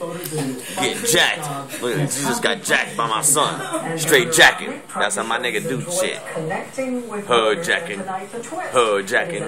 Get jacked. Look, Jesus just got jacked by my son. Straight jacking. That's how my nigga do shit. Hood jacking. Hood jacking.